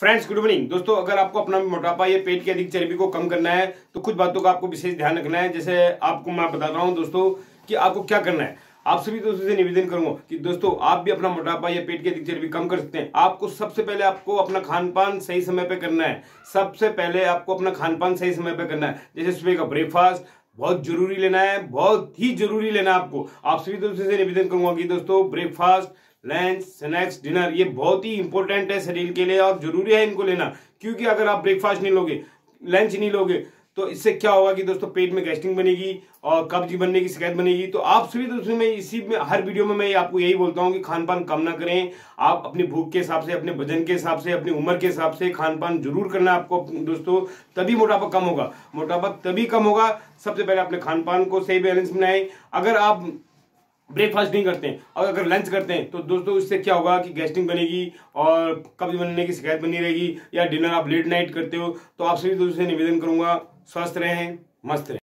Friends good evening दोस्तों, अगर आपको अपना मोटापा या पेट की अधिक चर्बी को कम करना है तो कुछ बातों का आपको विशेष ध्यान रखना है। जैसे आपको मैं बता रहा हूँ दोस्तों कि आपको क्या करना है। आप सभी दोस्तों से निवेदन करूँगा कि दोस्तों, आप भी अपना मोटापा या पेट की अधिक चर्बी कम कर सकते हैं। आपको सबसे पहले आपको अपना खान पान सही समय पर करना है। सबसे पहले आपको अपना खान पान सही समय पर करना है। जैसे सुबह का ब्रेकफास्ट बहुत ज़रूरी लेना है, बहुत ही ज़रूरी लेना है आपको। आप सभी दोस्तों से निवेदन करूँगा कि दोस्तों ब्रेकफास्ट लंच, स्नैक्स, डिनर, ये बहुत ही इंपॉर्टेंट है शरीर के लिए और ज़रूरी है इनको लेना। क्योंकि अगर आप ब्रेकफास्ट नहीं लोगे लंच नहीं लोगे तो इससे क्या होगा कि दोस्तों, पेट में गैस्ट्रिंग बनेगी और कब्ज बनने की शिकायत बनेगी। तो आप सभी दोस्तों में, इसी में, हर वीडियो में मैं आपको यही बोलता हूँ कि खान पान कम ना करें। आप अपनी भूख के हिसाब से, अपने वज़न के हिसाब से, अपनी उम्र के हिसाब से खान पान ज़रूर करना आपको दोस्तों, तभी मोटापा कम होगा। मोटापा तभी कम होगा, सबसे पहले अपने खान को सही बैलेंस बनाए अगर आप ब्रेकफास्ट नहीं करते हैं। और अगर लंच करते हैं तो दोस्तों, इससे क्या होगा कि गैस्टिंग बनेगी और कब्ज बनने की शिकायत बनी रहेगी या डिनर आप लेट नाइट करते हो तो आप सभी दोस्तों से निवेदन करूँगा, स्वस्थ रहें, मस्त रहें।